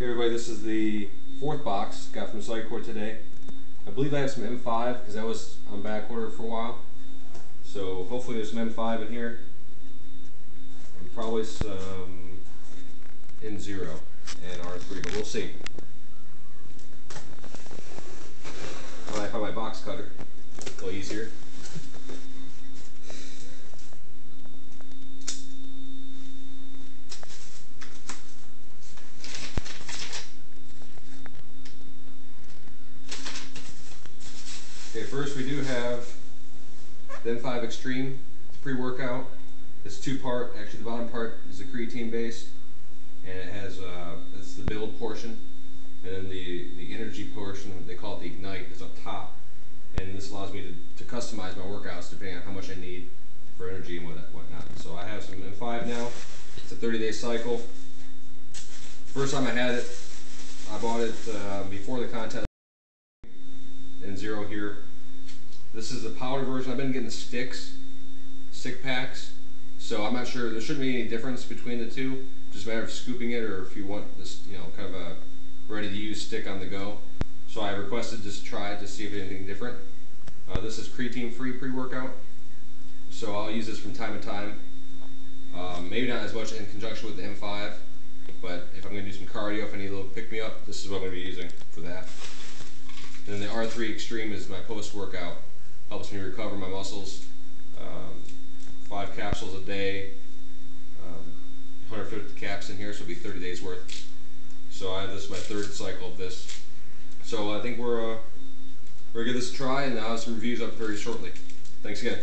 Okay, everybody, this is the fourth box. Got from Cellucor today. I believe I have some M5 because that was on back order for a while. So hopefully there's some M5 in here. And probably some N-Zero and R3, but we'll see. I find my box cutter, a little easier. Okay, first we do have the M5 Extreme it's pre-workout. It's two part, actually the bottom part is the creatine base, and it has, uh, that's the build portion, and then the, the energy portion, they call it the Ignite, is up top. And this allows me to, to customize my workouts depending on how much I need for energy and what, whatnot. So I have some M5 now, it's a 30 day cycle. First time I had it, I bought it uh, before the contest zero here. This is the powder version. I've been getting sticks, stick packs. So I'm not sure, there shouldn't be any difference between the two. Just matter of scooping it or if you want this, you know, kind of a ready to use stick on the go. So I requested just try it to see if anything different. Uh, this is creatine free pre-workout. So I'll use this from time to time. Um, maybe not as much in conjunction with the M5, but if I'm going to do some cardio, if I need a little pick-me-up, this is what I'm going to be using for that. And then the R3 Extreme is my post-workout. Helps me recover my muscles. Um, five capsules a day. Um, 150 caps in here, so it'll be 30 days worth. So I have this is my third cycle of this. So I think we're uh, we're gonna give this a try, and I'll have some reviews up very shortly. Thanks again.